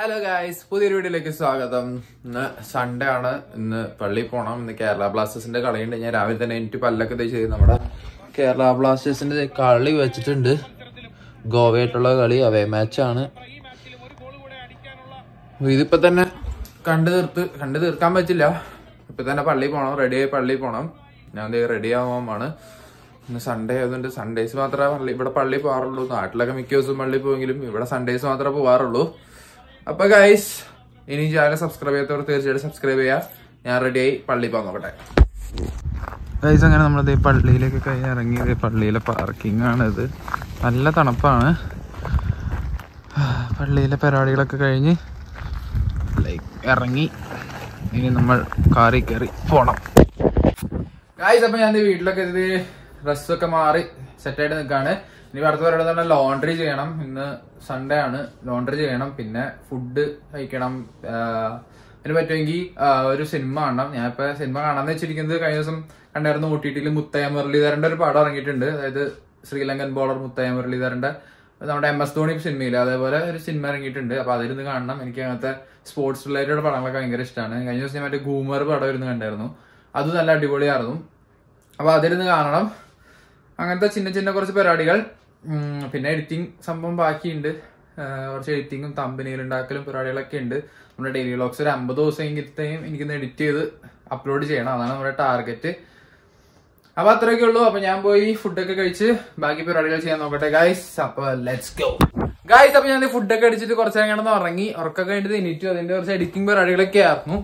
Hello guys പുതിയൊരു വീഡിയോയിലേക്ക് സ്വാഗതം. ഇന്ന് സൺഡേ ആണ്. ഇന്ന് പള്ളി പോണം. ഇന്ന് കേരള ബ്ലാസ്റ്റേഴ്സിന്റെ കളിയുണ്ട്. ഞാൻ രാവിലെ തന്നെ എനിക്ക് പല്ലൊക്കെ തേച്ച് നമ്മുടെ കേരള ബ്ലാസ്റ്റേഴ്സിന്റെ കളി വെച്ചിട്ടുണ്ട്. ഗോവയായിട്ടുള്ള കളി അവേ മാച്ചാണ് ഇതിപ്പോ തന്നെ കണ്ടു തീർത്ത് കണ്ടു തീർക്കാൻ പറ്റില്ല. ഇപ്പൊ തന്നെ പള്ളി പോണം. റെഡിയായി പള്ളിയിൽ പോണം. ഞാൻ റെഡി ആവാമാണ് ഇന്ന് സൺഡേ ആയതുകൊണ്ട് സൺഡേസ് മാത്രമേ പള്ളി ഇവിടെ പള്ളി പോകാറുള്ളൂ നാട്ടിലൊക്കെ മിക്ക ദിവസവും പള്ളി പോവെങ്കിലും ഇവിടെ സൺഡേസ് മാത്രമേ പോകാറുള്ളൂ അപ്പൊ ഗൈസ് ഇനി ചാനൽ സബ്സ്ക്രൈബ് ചെയ്യാത്തവർ തീർച്ചയായിട്ടും സബ്സ്ക്രൈബ് ചെയ്യാം. ഞാൻ റെഡിയായി പള്ളി പോകാൻ നോക്കട്ടെ. ഗൈസ് അങ്ങനെ നമ്മളിത് പള്ളിയിലേക്ക് കഴിഞ്ഞ് ഇറങ്ങിയത്. പള്ളിയിലെ പാർക്കിംഗ് ആണ് ഇത്. നല്ല തണുപ്പാണ്. പള്ളിയിലെ പരിപാടികളൊക്കെ കഴിഞ്ഞ് ഇറങ്ങി. ഇനി നമ്മൾ കാറി കയറി പോണം. ഗായ്സ് അപ്പൊ ഞാൻ വീട്ടിലൊക്കെ ഇത് ഡ്രസ്സൊക്കെ മാറി സെറ്റായിട്ട് നിൽക്കാണ്. ഇനി അടുത്ത പറയുന്നത് തന്നെ ലോണ്ടറി ചെയ്യണം. ഇന്ന് സൺഡേ ആണ്. ലോണ്ടറി ചെയ്യണം. പിന്നെ ഫുഡ് കഴിക്കണം. അതിന് പറ്റുമെങ്കിൽ ഒരു സിനിമ കാണണം. ഞാനിപ്പോ സിനിമ കാണാന്ന് വെച്ചിരിക്കുന്നത് കഴിഞ്ഞ ദിവസം കണ്ടായിരുന്നു ഒ ടി ടിയിൽ മുത്തയ്യ മുരളീധരന്റെ ഒരു പടം ഇറങ്ങിയിട്ടുണ്ട്. അതായത് ശ്രീലങ്കൻ ബോളർ മുത്തയ മുരളീധരന്റെ നമ്മുടെ എം എസ് ധോണി സിനിമയിൽ അതേപോലെ ഒരു സിനിമ ഇറങ്ങിയിട്ടുണ്ട്. അപ്പൊ അതിരുന്ന് കാണണം. എനിക്ക് അങ്ങനത്തെ സ്പോർട്സ് റിലേറ്റഡ് പടങ്ങളൊക്കെ ഭയങ്കര ഇഷ്ടമാണ് കഴിഞ്ഞ ദിവസം മറ്റേ ഗൂമർ പടം ഇരുന്ന് കണ്ടായിരുന്നു. അത് നല്ല അടിപൊളിയായിരുന്നു. അപ്പൊ അതിരുന്ന് കാണണം. അങ്ങനത്തെ ചിന്ന ചിന്ന കുറച്ച് പരിപാടികൾ. പിന്നെ എഡിറ്റിംഗ് സംഭവം ബാക്കിയുണ്ട്. കുറച്ച് എഡിറ്റിങ്ങും തമ്പനിയിൽ ഉണ്ടാക്കലും പരിപാടികളൊക്കെ ഉണ്ട്. നമ്മുടെ ഡെയിലി വ്ളോഗ്സ് ഒരു അമ്പത് ദിവസമെങ്കിലത്തെയും എനിക്കൊന്ന് എഡിറ്റ് ചെയ്ത് അപ്ലോഡ് ചെയ്യണം. അതാണ് നമ്മുടെ ടാർഗറ്റ് അപ്പൊ അത്രയൊക്കെ ഉള്ളൂ. അപ്പൊ ഞാൻ പോയി ഫുഡൊക്കെ കഴിച്ച് ബാക്കി പരിപാടികൾ ചെയ്യാൻ നോക്കട്ടെ ഗൈസ് അപ്പൊ ലെറ്റ്സ് ഗോ ഗൈസ് അപ്പൊ ഞാൻ ഫുഡൊക്കെ അടിച്ചിട്ട് കുറച്ച് നേരം കിടന്ന് ഉറങ്ങി. ഉറക്കൊക്കെ കഴിഞ്ഞിട്ട് എനിറ്റു അതിന്റെ കുറച്ച് എഡിറ്റിംഗ് പരിപാടികളൊക്കെ ആയിരുന്നു.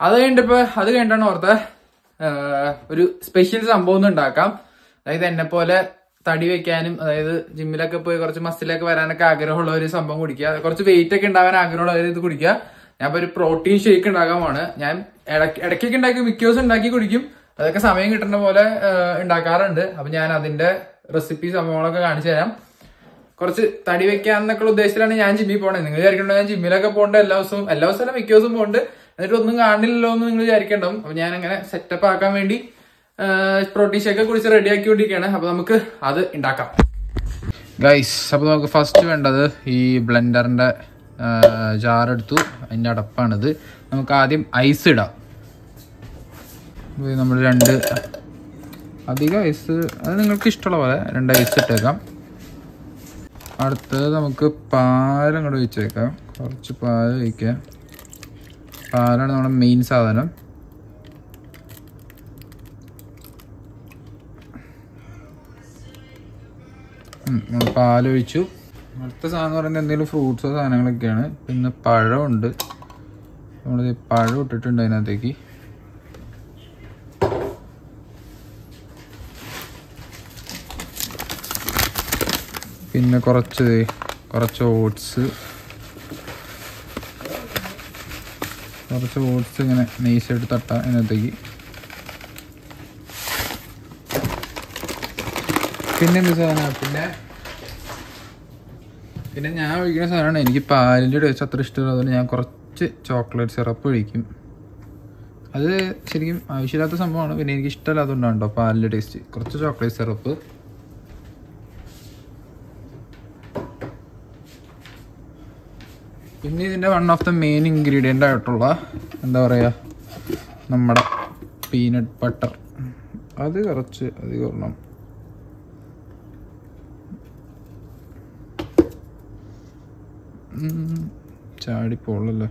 അത് കഴിഞ്ഞിട്ടിപ്പോ അത് കഴിഞ്ഞിട്ടാണ് ഓർത്ത ഒരു സ്പെഷ്യൽ സംഭവം ഒന്നും ഉണ്ടാക്കാം. അതായത് എന്നെ പോലെ തടി വെക്കാനും അതായത് ജിമ്മിലൊക്കെ പോയി കുറച്ച് മസിലൊക്കെ വരാനൊക്കെ ആഗ്രഹമുള്ള ഒരു സംഭവം കുടിക്കുക. കുറച്ച് വെയിറ്റ് ഒക്കെ ഉണ്ടാവാൻ ആഗ്രഹമുള്ളവർ ഇത് കുടിക്കുക. ഞാൻ ഒരു പ്രോട്ടീൻ ഷേക്ക് ഉണ്ടാക്കാമാണ് ഞാൻ ഇടയ്ക്ക് ഇടയ്ക്കൊക്കെ ഉണ്ടാക്കി മിക്ക ദിവസം ഉണ്ടാക്കി കുടിക്കും. അതൊക്കെ സമയം കിട്ടുന്ന പോലെ ഉണ്ടാക്കാറുണ്ട്. അപ്പൊ ഞാൻ അതിന്റെ റെസിപ്പി സംഭവങ്ങളൊക്കെ കാണിച്ചു തരാം. കുറച്ച് തടി വെക്കാന്നൊക്കെ ഉദ്ദേശത്തിലാണ് ഞാൻ ജിമ്മിൽ പോണത്. നിങ്ങൾ വിചാരിക്കണ്ടോ ഞാൻ ജിമ്മിലൊക്കെ പോകണ്ട എല്ലാ ദിവസവും എല്ലാ ദിവസവും മിക്ക ദിവസവും പോകുന്നുണ്ട് എന്നിട്ട് ഒന്നും കാണില്ലല്ലോ എന്ന് നിങ്ങൾ വിചാരിക്കണ്ടാവും. അപ്പൊ ഞാൻ അങ്ങനെ സെറ്റപ്പ് ആക്കാൻ വേണ്ടി പ്രോട്ടീൻ ഷേക്ക് കുറിച്ച് റെഡി ആക്കിക്കൊണ്ടിരിക്കുകയാണ് അപ്പൊ നമുക്ക് അത് ഉണ്ടാക്കാം ഗൈസ് അപ്പൊ നമുക്ക് ഫസ്റ്റ് വേണ്ടത് ഈ ബ്ലെൻഡറിന്റെ ജാറെടുത്തു അതിന്റെ അടപ്പാണിത്. നമുക്ക് ആദ്യം ഐസ് ഇടാം. നമ്മൾ രണ്ട് അധികം ഐസ് അത് നിങ്ങൾക്ക് ഇഷ്ടമുള്ള പോലെ രണ്ട് ഐസ് ഇട്ടേക്കാം. അടുത്തത് നമുക്ക് പാൽ അങ്ങോട്ട് ഒഴിച്ചേക്കാം കുറച്ച് പാൽ ഒഴിക്കാം. പാലാണ് നമ്മുടെ മെയിൻ സാധനം. പാലൊഴിച്ചു. അടുത്ത സാധനം എന്ന് പറയുന്നത് എന്തെങ്കിലും ഫ്രൂട്ട്സോ സാധനങ്ങളൊക്കെയാണ്. പിന്നെ പഴമുണ്ട്. നമ്മൾ പഴം ഇട്ടിട്ടുണ്ട് അതിനകത്തേക്ക്. പിന്നെ കുറച്ച് കുറച്ച് ഓട്സ് കുറച്ച് ഓട്സ് ഇങ്ങനെ നെയ്സായിട്ട് തട്ടാം അതിനകത്തേക്ക്. പിന്നെ എന്ത് സാധനം? പിന്നെ പിന്നെ ഞാൻ ഒഴിക്കുന്ന സാധനമാണ്. എനിക്ക് പാലിന്റെ ടേസ്റ്റ് അത്ര ഇഷ്ടമുള്ള അതുകൊണ്ട് ഞാൻ കുറച്ച് ചോക്ലേറ്റ് സിറപ്പ് ഒഴിക്കും. അത് ശരിക്കും ആവശ്യമില്ലാത്ത സംഭവമാണ്. പിന്നെ എനിക്ക് ഇഷ്ടമില്ലാത്തതുകൊണ്ടാണ് പാലിന്റെ ടേസ്റ്റ്. കുറച്ച് ചോക്ലേറ്റ് സിറപ്പ്. പിന്നെ ഇതിന്റെ one of the main ingredient ആയിട്ടുള്ള എന്താ പറയുക നമ്മുടെ പീനട്ട് ബട്ടർ അത് കുറച്ച് അധികം ചാടിപ്പോളല്ലോ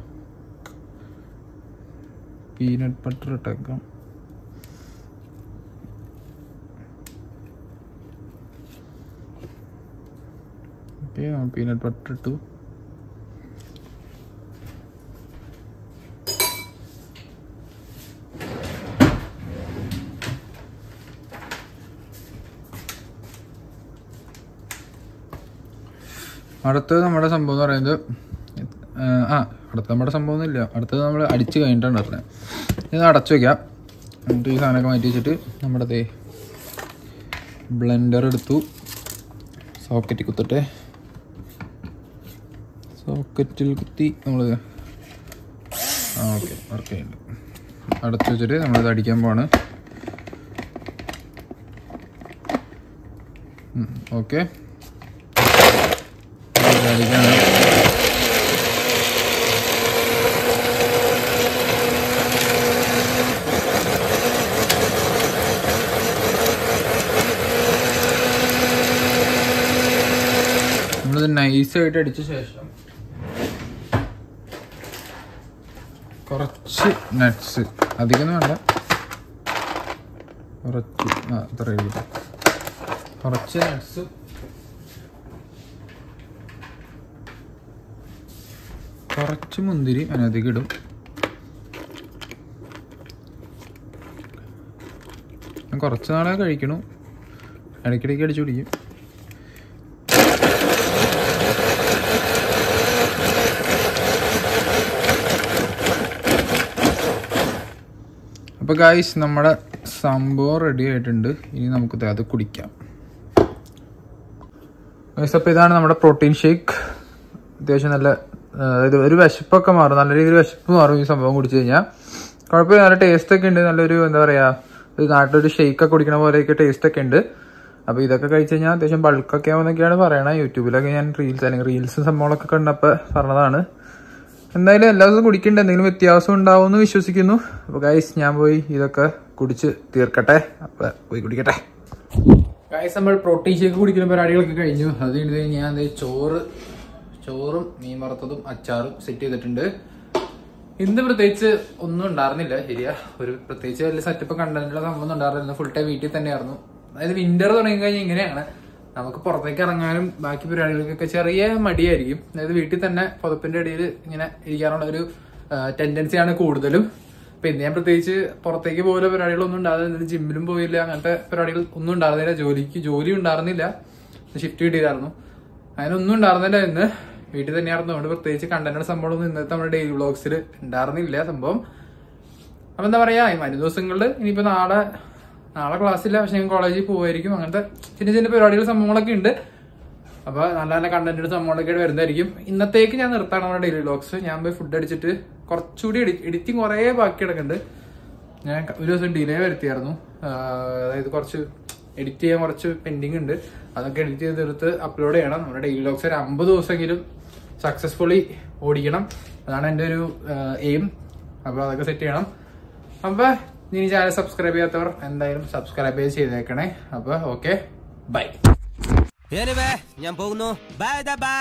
പീനട്ട് ബട്ടർ ഇട്ടേക്കാം. പീനട്ട് ബട്ടർ ഇട്ടു. അടുത്തത് നമ്മുടെ സംഭവം എന്ന് പറയുന്നത് ആ അടുത്ത നമ്മുടെ സംഭവം ഒന്നുമില്ല. അടുത്തത് നമ്മൾ അടിച്ച് കഴിഞ്ഞിട്ടാണ് പറഞ്ഞത് ഇത് അടച്ചു വയ്ക്കാം എന്നിട്ട് ഈ സാധനമൊക്കെ മാറ്റി വെച്ചിട്ട് നമ്മുടെ ദേ ബ്ലെൻഡർ എടുത്തു. സോക്കറ്റിൽ കുത്തട്ടെ. സോക്കറ്റിൽ കുത്തി നമ്മൾ ആ ഓക്കെ വർക്ക് ചെയ്യുന്നുണ്ട് അടച്ചു വെച്ചിട്ട് നമ്മളിത് അടിക്കാൻ പോവാണ്. ഓക്കെ സംസാരിക്കാനാണ്. നമ്മളിത് നൈസായിട്ട് അടിച്ച ശേഷം കുറച്ച് നട്ട്സ് അധികം വേണ്ട കുറച്ച് അത്രയും കുറച്ച് നട്ട്സ് കുറച്ച് മുന്തിരി അതിനധികം ഇടും. ഞാൻ കുറച്ച് നാളെ കഴിക്കണു. ഇടയ്ക്കിടയ്ക്ക് അടിച്ചു പിടിക്കും. അപ്പോൾ ഗായ്സ് നമ്മുടെ സംഭവം റെഡി ആയിട്ടുണ്ട്. ഇനി നമുക്ക് അത് കുടിക്കാം. ഗൈസ് അപ്പോൾ ഇതാണ് നമ്മുടെ പ്രോട്ടീൻ ഷേക്ക് അത്യാവശ്യം നല്ല അതായത് ഒരു വിശപ്പൊക്കെ മാറും. നല്ല രീതിയിൽ വിശപ്പ് മാറും ഈ സംഭവം കുടിച്ചു കഴിഞ്ഞാൽ കുഴപ്പമില്ല നല്ല ടേസ്റ്റ് ഒക്കെ ഉണ്ട്. നല്ലൊരു എന്താ പറയാ ഒരു നാട്ടിലൊരു ഷേക്ക് ഒക്കെ കുടിക്കണ പോലെയൊക്കെ ടേസ്റ്റ് ഒക്കെ ഉണ്ട്. അപ്പോൾ ഇതൊക്കെ കഴിച്ച് കഴിഞ്ഞാൽ അത്യാവശ്യം ബൾക്കൊക്കെ ആവുന്നൊക്കെയാണ് പറയണത് യൂട്യൂബിലൊക്കെ ഞാൻ റീൽസ് അല്ലെങ്കിൽ റീൽസ് സംഭവങ്ങളൊക്കെ കണ്ടപ്പോൾ പറഞ്ഞതാണ്. എന്തായാലും എല്ലാ ദിവസവും കുടിക്കണ്ട. എന്തെങ്കിലും വ്യത്യാസം ഉണ്ടാവും എന്ന് വിശ്വസിക്കുന്നു. അപ്പോൾ ഗൈസ് ഞാൻ പോയി ഇതൊക്കെ കുടിച്ച് തീർക്കട്ടെ. അപ്പോൾ പോയി കുടിക്കട്ടെ. ഗൈസ് നമ്മൾ പ്രോട്ടീൻ ഷേക്ക് കുടിക്കുന്ന പരിപാടികളൊക്കെ കഴിഞ്ഞു. അത് കഴിഞ്ഞ് ഞാൻ ചോറ് ചോറും മീൻ വറുത്തതും അച്ചാറും സെറ്റ് ചെയ്തിട്ടുണ്ട്. ഇന്ന് പ്രത്യേകിച്ച് ഒന്നും ഉണ്ടായിരുന്നില്ല. ശരിയാ ഒരു പ്രത്യേകിച്ച് വലിയ സെറ്റപ്പ് കണ്ടതിനുള്ള സംഭവം ഉണ്ടായിരുന്നില്ല. ഫുൾ ടൈം വീട്ടിൽ തന്നെയായിരുന്നു. അതായത് വിന്റർ തുടങ്ങി കഴിഞ്ഞാൽ ഇങ്ങനെയാണ്. നമുക്ക് പുറത്തേക്ക് ഇറങ്ങാനും ബാക്കി പരിപാടികൾക്കൊക്കെ ചെറിയ മടിയായിരിക്കും. അതായത് വീട്ടിൽ തന്നെ പുതപ്പിന്റെ ഇടയിൽ ഇങ്ങനെ ഇരിക്കാനുള്ള ഒരു ടെൻഡൻസിയാണ് കൂടുതലും. ഇപ്പൊ ഇന്ന് ഞാൻ പ്രത്യേകിച്ച് പുറത്തേക്ക് പോലെ പരിപാടികളൊന്നും ഉണ്ടായിരുന്നില്ല ജിമ്മിലും പോയില്ല. അങ്ങനത്തെ പരിപാടികൾ ഒന്നും ഉണ്ടായിരുന്നില്ല. ജോലിക്ക് ജോലി ഉണ്ടായിരുന്നില്ല. ഷിഫ്റ്റ് കിട്ടിയതായിരുന്നു. അങ്ങനെ ഒന്നും ഉണ്ടായിരുന്നില്ല ഇന്ന്. വീട്ടിൽ തന്നെയായിരുന്നു. അതുകൊണ്ട് പ്രത്യേകിച്ച് കണ്ടന്റ് സംഭവം ഇന്നത്തെ നമ്മുടെ ഡെയിലി വ്ളോഗ്സിൽ ഉണ്ടായിരുന്നില്ല സംഭവം. അപ്പൊ എന്താ പറയാ ഈ വരും ദിവസങ്ങളിൽ ഇനിയിപ്പോ നാളെ നാളെ ക്ലാസ്സില്ല പക്ഷെ ഞാൻ കോളേജിൽ പോകുമായിരിക്കും അങ്ങനത്തെ ചിന്ന ചിന്ന പരിപാടികൾ സംഭവങ്ങളൊക്കെ ഉണ്ട്. അപ്പോൾ നല്ല നല്ല കണ്ടന്റ് സംഭവങ്ങളൊക്കെ വരുന്നതായിരിക്കും. ഇന്നത്തേക്ക് ഞാൻ നിർത്താണ് നമ്മുടെ ഡെയിലി വ്ളോഗ്സ് ഞാൻ പോയി ഫുഡ് അടിച്ചിട്ട് കുറച്ചുകൂടി എഡിറ്റിംഗ് കുറേ ബാക്കി കിടക്കുന്നുണ്ട്. ഞാൻ ഒരു ദിവസം ഡിലേ വരുത്തിയായിരുന്നു. അതായത് കുറച്ച് എഡിറ്റ് ചെയ്യാൻ കുറച്ച് പെൻഡിങ് ഉണ്ട്. അതൊക്കെ എഡിറ്റ് ചെയ്ത് തീർത്ത് അപ്ലോഡ് ചെയ്യണം. നമ്മുടെ ഡെയിലി ലോഗ്സ് ഒരു അമ്പത് ദിവസമെങ്കിലും സക്സസ്ഫുള്ളി ഓടിക്കണം. അതാണ് എന്റെ ഒരു എയിം അപ്പോൾ അതൊക്കെ സെറ്റ് ചെയ്യണം. അപ്പോൾ ഇനി ചാനൽ സബ്സ്ക്രൈബ് ചെയ്യാത്തവർ എന്തായാലും സബ്സ്ക്രൈബ് ചെയ്ത് ചെയ്തേക്കണേ അപ്പോൾ ഓക്കെ ബൈ ഞാൻ പോകുന്നു. Bye bye